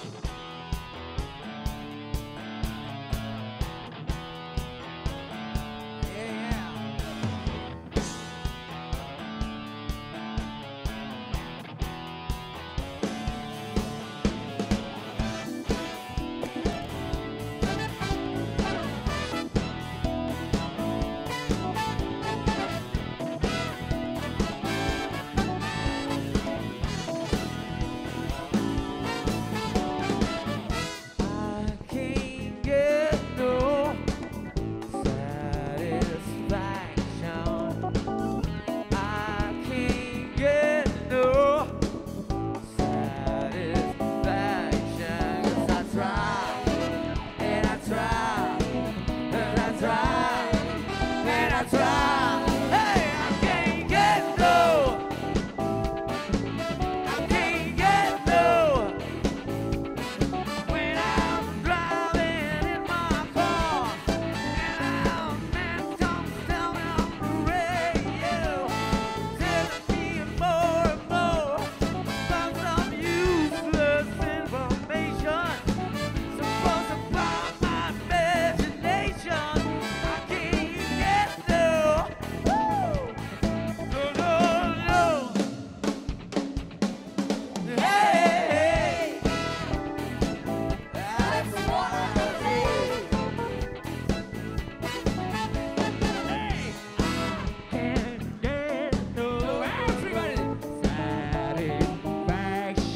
I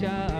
satisfaction.